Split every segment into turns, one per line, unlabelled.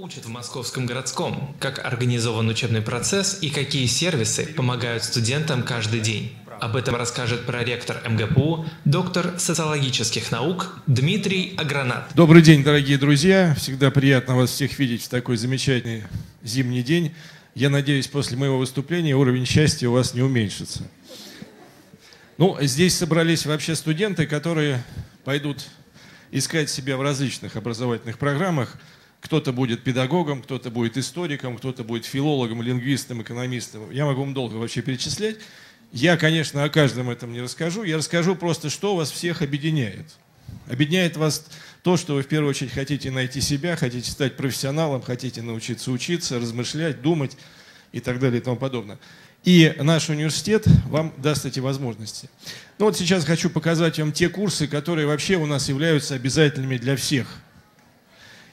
учат в Московском городском? Как организован учебный процесс и какие сервисы помогают студентам каждый день? Об этом расскажет проректор МГПУ, доктор социологических наук Дмитрий Агранат.
Добрый день, дорогие друзья. Всегда приятно вас всех видеть в такой замечательный зимний день. Я надеюсь, после моего выступления уровень счастья у вас не уменьшится. Ну, здесь собрались вообще студенты, которые пойдут искать себя в различных образовательных программах. Кто-то будет педагогом, кто-то будет историком, кто-то будет филологом, лингвистом, экономистом. Я могу вам долго вообще перечислять. Я, конечно, о каждом этом не расскажу. Я расскажу просто, что вас всех объединяет. Объединяет вас то, что вы в первую очередь хотите найти себя, хотите стать профессионалом, хотите научиться учиться, размышлять, думать и так далее и тому подобное. И наш университет вам даст эти возможности. Ну вот сейчас хочу показать вам те курсы, которые вообще у нас являются обязательными для всех.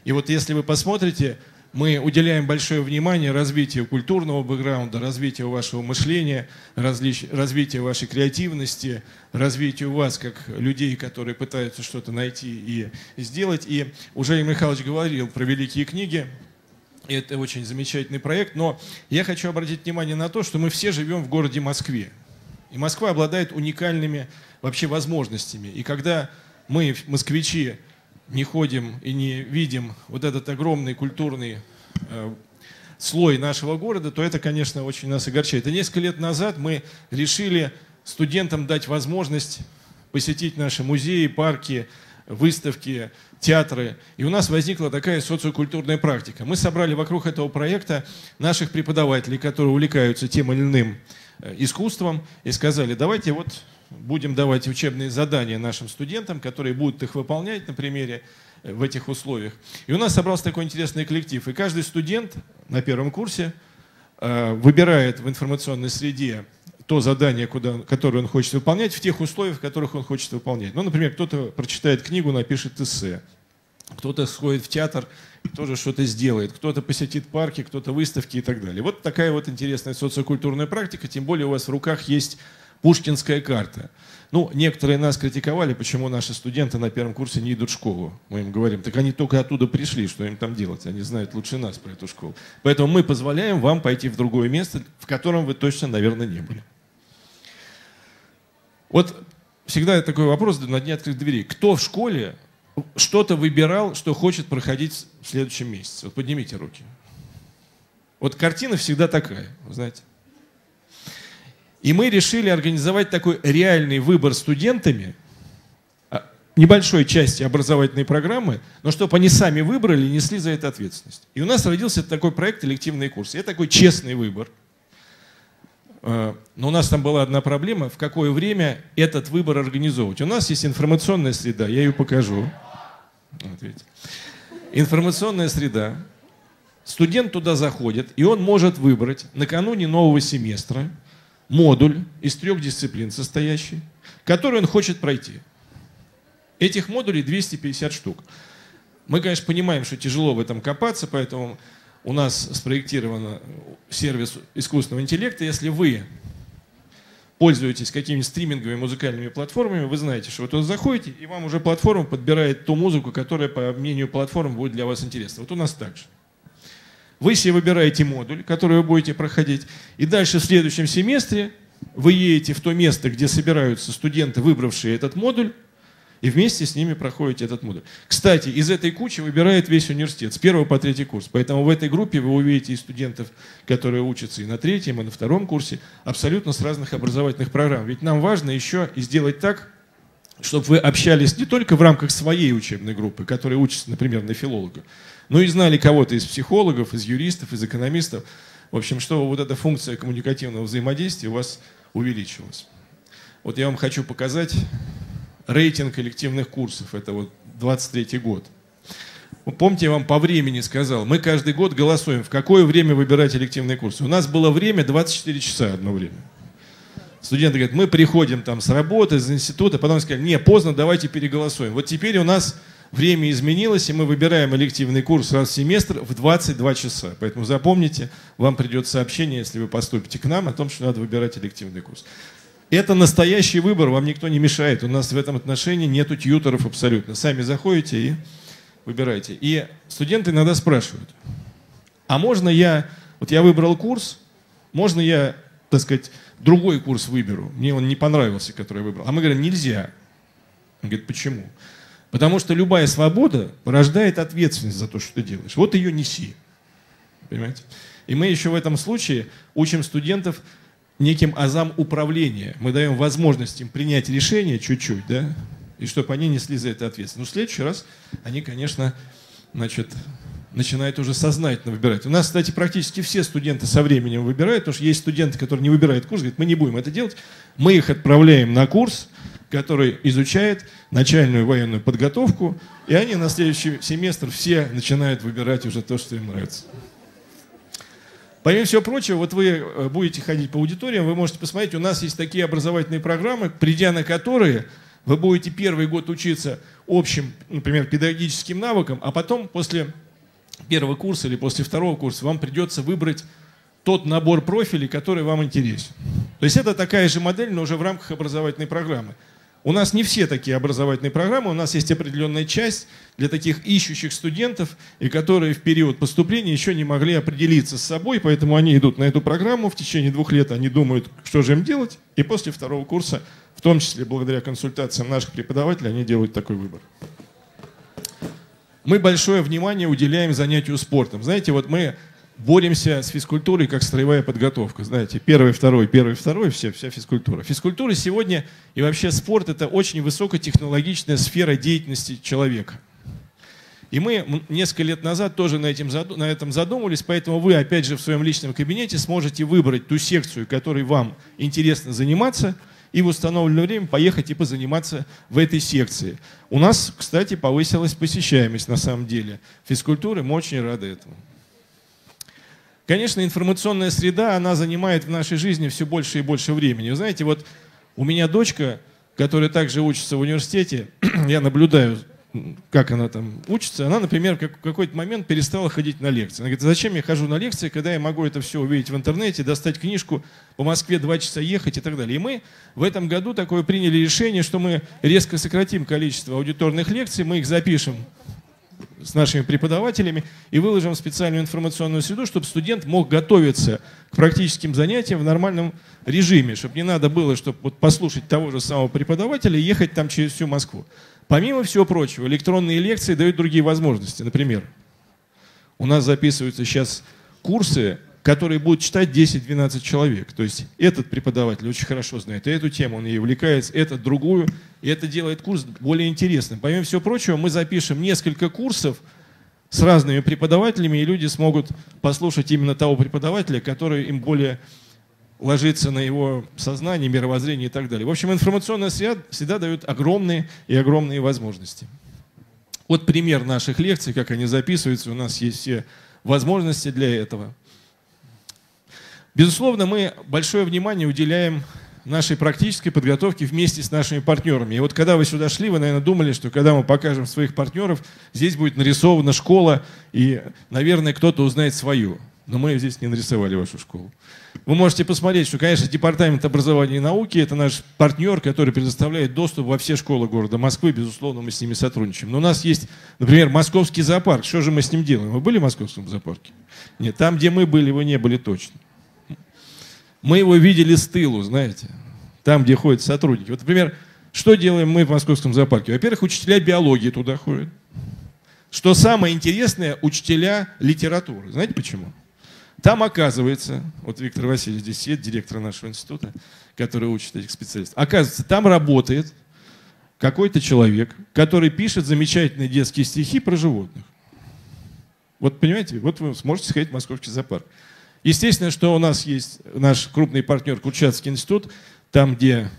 И вот если вы посмотрите, мы уделяем большое внимание развитию культурного бэкграунда, развитию вашего мышления, развитию вашей креативности, развитию вас как людей, которые пытаются что-то найти и сделать. И уже Михайлович говорил про великие книги, и это очень замечательный проект, но я хочу обратить внимание на то, что мы все живем в городе Москве. И Москва обладает уникальными вообще возможностями. И когда мы, москвичи, не ходим и не видим вот этот огромный культурный э, слой нашего города, то это, конечно, очень нас огорчает. И несколько лет назад мы решили студентам дать возможность посетить наши музеи, парки, выставки, театры. И у нас возникла такая социокультурная практика. Мы собрали вокруг этого проекта наших преподавателей, которые увлекаются тем или иным э, искусством, и сказали, давайте вот будем давать учебные задания нашим студентам, которые будут их выполнять на примере э, в этих условиях. И у нас собрался такой интересный коллектив. И каждый студент на первом курсе э, выбирает в информационной среде то задание, куда, которое он хочет выполнять, в тех условиях, в которых он хочет выполнять. Ну, например, кто-то прочитает книгу, напишет эссе, кто-то сходит в театр и тоже что-то сделает, кто-то посетит парки, кто-то выставки и так далее. Вот такая вот интересная социокультурная практика, тем более у вас в руках есть Пушкинская карта. Ну, некоторые нас критиковали, почему наши студенты на первом курсе не идут в школу. Мы им говорим, так они только оттуда пришли, что им там делать? Они знают лучше нас про эту школу. Поэтому мы позволяем вам пойти в другое место, в котором вы точно, наверное, не были. Вот всегда такой вопрос на дне открытых дверей. Кто в школе что-то выбирал, что хочет проходить в следующем месяце? Вот поднимите руки. Вот картина всегда такая, знаете. И мы решили организовать такой реальный выбор студентами а, небольшой части образовательной программы, но чтобы они сами выбрали и несли за это ответственность. И у нас родился такой проект «Элективные курсы». Это такой честный выбор. А, но у нас там была одна проблема, в какое время этот выбор организовывать. У нас есть информационная среда, я ее покажу. Информационная среда. Студент туда заходит, и он может выбрать накануне нового семестра – модуль из трех дисциплин состоящий, который он хочет пройти. Этих модулей 250 штук. Мы, конечно, понимаем, что тяжело в этом копаться, поэтому у нас спроектирован сервис искусственного интеллекта. Если вы пользуетесь какими-нибудь стриминговыми музыкальными платформами, вы знаете, что вы туда заходите, и вам уже платформа подбирает ту музыку, которая, по мнению платформ, будет для вас интересна. Вот у нас так же. Вы себе выбираете модуль, который вы будете проходить, и дальше в следующем семестре вы едете в то место, где собираются студенты, выбравшие этот модуль, и вместе с ними проходите этот модуль. Кстати, из этой кучи выбирает весь университет, с первого по третий курс. Поэтому в этой группе вы увидите и студентов, которые учатся и на третьем, и на втором курсе, абсолютно с разных образовательных программ. Ведь нам важно еще и сделать так, чтобы вы общались не только в рамках своей учебной группы, которая учится, например, на филолога, ну и знали кого-то из психологов, из юристов, из экономистов. В общем, что вот эта функция коммуникативного взаимодействия у вас увеличилась. Вот я вам хочу показать рейтинг коллективных курсов. Это вот 23 год. Помните, я вам по времени сказал, мы каждый год голосуем, в какое время выбирать элективные курсы. У нас было время 24 часа одно время. Студенты говорят, мы приходим там с работы, из института, потом сказали, не, поздно, давайте переголосуем. Вот теперь у нас время изменилось, и мы выбираем элективный курс раз в семестр в 22 часа. Поэтому запомните, вам придет сообщение, если вы поступите к нам, о том, что надо выбирать элективный курс. Это настоящий выбор, вам никто не мешает. У нас в этом отношении нету тьюторов абсолютно. Сами заходите и выбирайте. И студенты иногда спрашивают, а можно я, вот я выбрал курс, можно я, так сказать, другой курс выберу? Мне он не понравился, который я выбрал. А мы говорим, нельзя. Он говорит, почему? Потому что любая свобода порождает ответственность за то, что ты делаешь. Вот ее неси. Понимаете? И мы еще в этом случае учим студентов неким азам управления. Мы даем возможность им принять решение чуть-чуть, да, и чтобы они несли за это ответственность. Но в следующий раз они, конечно, значит, начинают уже сознательно выбирать. У нас, кстати, практически все студенты со временем выбирают, потому что есть студенты, которые не выбирают курс, говорят, мы не будем это делать. Мы их отправляем на курс, который изучает начальную военную подготовку, и они на следующий семестр все начинают выбирать уже то, что им нравится. Помимо всего прочего, вот вы э, будете ходить по аудиториям, вы можете посмотреть, у нас есть такие образовательные программы, придя на которые вы будете первый год учиться общим, например, педагогическим навыкам, а потом после первого курса или после второго курса вам придется выбрать тот набор профилей, который вам интересен. То есть это такая же модель, но уже в рамках образовательной программы. У нас не все такие образовательные программы, у нас есть определенная часть для таких ищущих студентов, и которые в период поступления еще не могли определиться с собой, поэтому они идут на эту программу в течение двух лет, они думают, что же им делать, и после второго курса, в том числе благодаря консультациям наших преподавателей, они делают такой выбор. Мы большое внимание уделяем занятию спортом. Знаете, вот мы боремся с физкультурой, как строевая подготовка. Знаете, первый, второй, первый, второй, все, вся физкультура. Физкультура сегодня и вообще спорт – это очень высокотехнологичная сфера деятельности человека. И мы несколько лет назад тоже на, этим, на этом задумывались, поэтому вы, опять же, в своем личном кабинете сможете выбрать ту секцию, которой вам интересно заниматься, и в установленное время поехать и позаниматься в этой секции. У нас, кстати, повысилась посещаемость на самом деле физкультуры, мы очень рады этому. Конечно, информационная среда, она занимает в нашей жизни все больше и больше времени. Вы знаете, вот у меня дочка, которая также учится в университете, я наблюдаю, как она там учится, она, например, в какой-то момент перестала ходить на лекции. Она говорит, зачем я хожу на лекции, когда я могу это все увидеть в интернете, достать книжку, по Москве два часа ехать и так далее. И мы в этом году такое приняли решение, что мы резко сократим количество аудиторных лекций, мы их запишем с нашими преподавателями и выложим специальную информационную среду, чтобы студент мог готовиться к практическим занятиям в нормальном режиме, чтобы не надо было, чтобы вот послушать того же самого преподавателя и ехать там через всю Москву. Помимо всего прочего, электронные лекции дают другие возможности. Например, у нас записываются сейчас курсы которые будут читать 10-12 человек. То есть этот преподаватель очень хорошо знает эту тему, он ей увлекается, этот другую, и это делает курс более интересным. Помимо всего прочего, мы запишем несколько курсов с разными преподавателями, и люди смогут послушать именно того преподавателя, который им более ложится на его сознание, мировоззрение и так далее. В общем, информационная среда всегда дает огромные и огромные возможности. Вот пример наших лекций, как они записываются. У нас есть все возможности для этого. Безусловно, мы большое внимание уделяем нашей практической подготовке вместе с нашими партнерами. И вот когда вы сюда шли, вы, наверное, думали, что когда мы покажем своих партнеров, здесь будет нарисована школа, и, наверное, кто-то узнает свою. Но мы здесь не нарисовали вашу школу. Вы можете посмотреть, что, конечно, Департамент образования и науки – это наш партнер, который предоставляет доступ во все школы города Москвы. Безусловно, мы с ними сотрудничаем. Но у нас есть, например, Московский зоопарк. Что же мы с ним делаем? Вы были в Московском зоопарке? Нет, там, где мы были, вы не были точно. Мы его видели с тылу, знаете, там, где ходят сотрудники. Вот, например, что делаем мы в Московском зоопарке? Во-первых, учителя биологии туда ходят. Что самое интересное, учителя литературы. Знаете почему? Там оказывается, вот Виктор Васильевич здесь сидит, директор нашего института, который учит этих специалистов. Оказывается, там работает какой-то человек, который пишет замечательные детские стихи про животных. Вот понимаете, вот вы сможете сходить в Московский зоопарк. Естественно, что у нас есть наш крупный партнер Курчатский институт, там, где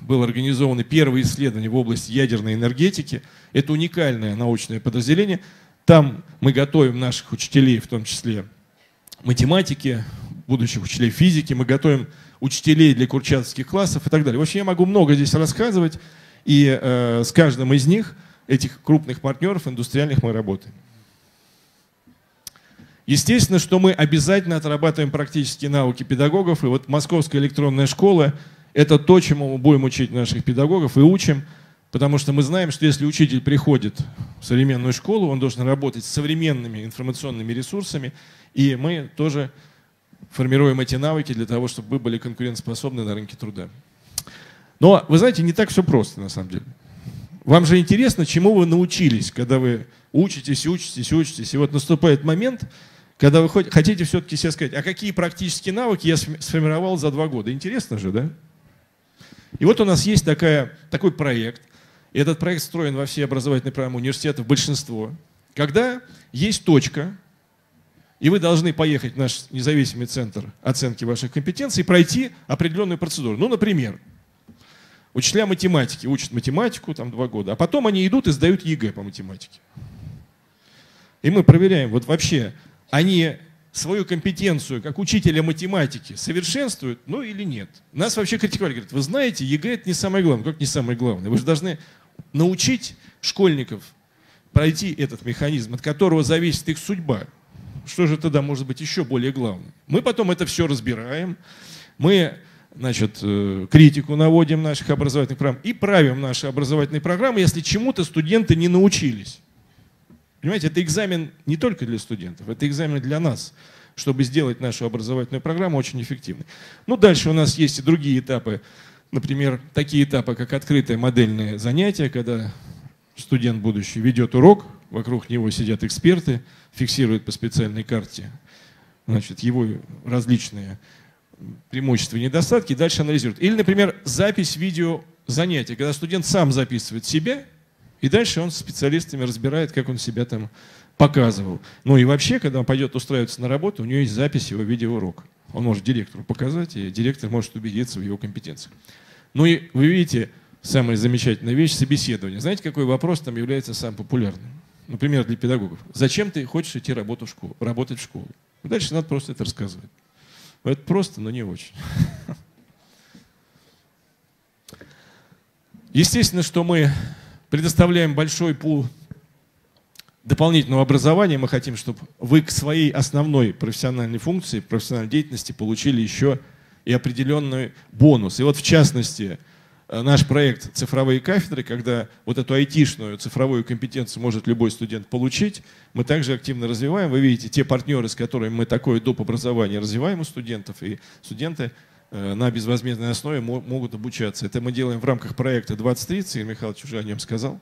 было организовано первое исследование в области ядерной энергетики. Это уникальное научное подразделение. Там мы готовим наших учителей, в том числе математики, будущих учителей физики, мы готовим учителей для курчатских классов и так далее. В общем, я могу много здесь рассказывать, и э, с каждым из них, этих крупных партнеров индустриальных, мы работаем. Естественно, что мы обязательно отрабатываем практические навыки педагогов, и вот Московская электронная школа – это то, чему мы будем учить наших педагогов и учим, потому что мы знаем, что если учитель приходит в современную школу, он должен работать с современными информационными ресурсами, и мы тоже формируем эти навыки для того, чтобы вы были конкурентоспособны на рынке труда. Но, вы знаете, не так все просто на самом деле. Вам же интересно, чему вы научились, когда вы учитесь, учитесь, учитесь, и вот наступает момент, когда вы хотите все-таки себе сказать, а какие практические навыки я сформировал за два года. Интересно же, да? И вот у нас есть такая, такой проект, и этот проект встроен во все образовательные программы университетов, большинство, когда есть точка, и вы должны поехать в наш независимый центр оценки ваших компетенций и пройти определенную процедуру. Ну, например, учителя математики учат математику там два года, а потом они идут и сдают ЕГЭ по математике. И мы проверяем, вот вообще, они свою компетенцию как учителя математики совершенствуют, ну или нет. Нас вообще критиковали, говорят, вы знаете, ЕГЭ это не самое главное. Как не самое главное? Вы же должны научить школьников пройти этот механизм, от которого зависит их судьба. Что же тогда может быть еще более главным? Мы потом это все разбираем, мы значит, э, критику наводим наших образовательных программ и правим наши образовательные программы, если чему-то студенты не научились. Понимаете, это экзамен не только для студентов, это экзамен для нас, чтобы сделать нашу образовательную программу очень эффективной. Ну, дальше у нас есть и другие этапы. Например, такие этапы, как открытое модельное занятие, когда студент будущий ведет урок, вокруг него сидят эксперты, фиксируют по специальной карте значит, его различные преимущества и недостатки, и дальше анализируют. Или, например, запись видео занятия, когда студент сам записывает себя и дальше он с специалистами разбирает, как он себя там показывал. Ну и вообще, когда он пойдет устраиваться на работу, у него есть запись его видеоурока. Он может директору показать, и директор может убедиться в его компетенциях. Ну и вы видите, самая замечательная вещь – собеседование. Знаете, какой вопрос там является самым популярным? Например, для педагогов. Зачем ты хочешь идти работу в школу, работать в школу? Дальше надо просто это рассказывать. Это просто, но не очень. Естественно, что мы предоставляем большой пул дополнительного образования. Мы хотим, чтобы вы к своей основной профессиональной функции, профессиональной деятельности получили еще и определенный бонус. И вот в частности, наш проект «Цифровые кафедры», когда вот эту айтишную цифровую компетенцию может любой студент получить, мы также активно развиваем. Вы видите, те партнеры, с которыми мы такое доп. образование развиваем у студентов, и студенты – Э, на безвозмездной основе могут обучаться. Это мы делаем в рамках проекта 2030, Игорь Михайлович уже о нем сказал.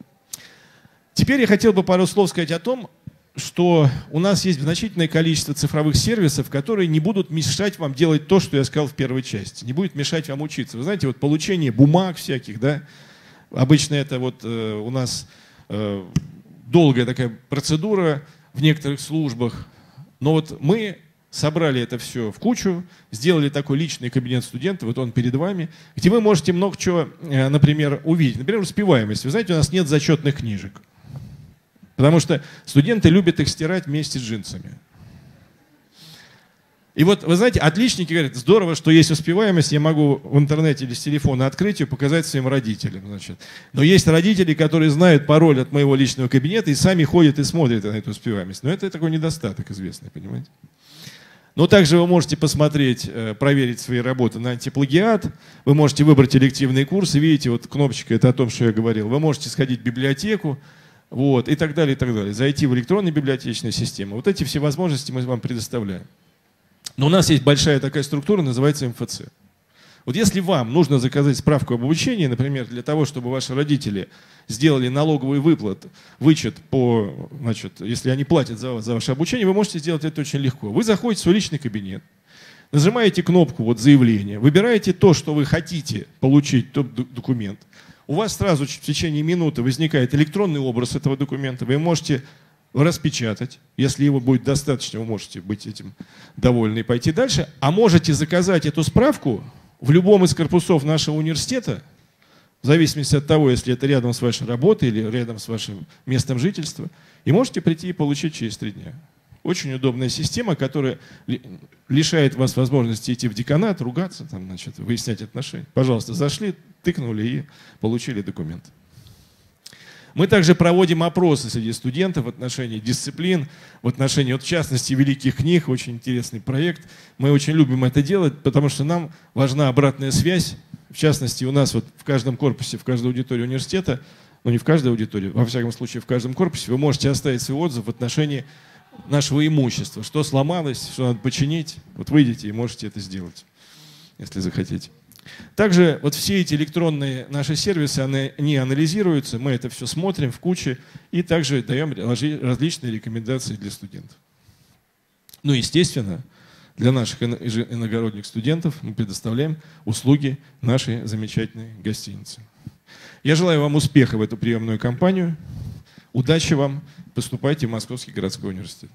Теперь я хотел бы пару слов сказать о том, что у нас есть значительное количество цифровых сервисов, которые не будут мешать вам делать то, что я сказал в первой части. Не будет мешать вам учиться. Вы знаете, вот получение бумаг всяких, да, обычно это вот э, у нас э, долгая такая процедура в некоторых службах. Но вот мы собрали это все в кучу, сделали такой личный кабинет студента, вот он перед вами, где вы можете много чего, э, например, увидеть. Например, успеваемость. Вы знаете, у нас нет зачетных книжек. Потому что студенты любят их стирать вместе с джинсами. И вот, вы знаете, отличники говорят, здорово, что есть успеваемость, я могу в интернете или с телефона открыть ее, показать своим родителям. Значит. Но есть родители, которые знают пароль от моего личного кабинета и сами ходят и смотрят на эту успеваемость. Но это такой недостаток известный, понимаете? Но также вы можете посмотреть, э, проверить свои работы на антиплагиат. Вы можете выбрать элективные курсы. Видите, вот кнопочка, это о том, что я говорил. Вы можете сходить в библиотеку, вот, и так далее, и так далее. Зайти в электронную библиотечную систему. Вот эти все возможности мы вам предоставляем. Но у нас есть большая такая структура, называется МФЦ. Вот если вам нужно заказать справку об обучении, например, для того, чтобы ваши родители сделали налоговый выплат, вычет по, значит, если они платят за, за ваше обучение, вы можете сделать это очень легко. Вы заходите в свой личный кабинет, нажимаете кнопку вот заявление, выбираете то, что вы хотите получить, тот документ. У вас сразу в течение минуты возникает электронный образ этого документа. Вы можете распечатать. Если его будет достаточно, вы можете быть этим довольны и пойти дальше. А можете заказать эту справку в любом из корпусов нашего университета, в зависимости от того, если это рядом с вашей работой или рядом с вашим местом жительства, и можете прийти и получить через три дня. Очень удобная система, которая лишает вас возможности идти в деканат, ругаться, там, значит, выяснять отношения. Пожалуйста, зашли, тыкнули и получили документ. Мы также проводим опросы среди студентов в отношении дисциплин, в отношении, вот, в частности, великих книг. Очень интересный проект. Мы очень любим это делать, потому что нам важна обратная связь. В частности, у нас вот в каждом корпусе, в каждой аудитории университета ну не в каждой аудитории, во всяком случае в каждом корпусе, вы можете оставить свой отзыв в отношении нашего имущества, что сломалось, что надо починить. Вот выйдите и можете это сделать, если захотите. Также вот все эти электронные наши сервисы, они анализируются, мы это все смотрим в куче и также даем различные рекомендации для студентов. Ну, естественно, для наших иногородних студентов мы предоставляем услуги нашей замечательной гостиницы. Я желаю вам успеха в эту приемную кампанию. Удачи вам. Поступайте в Московский городской университет.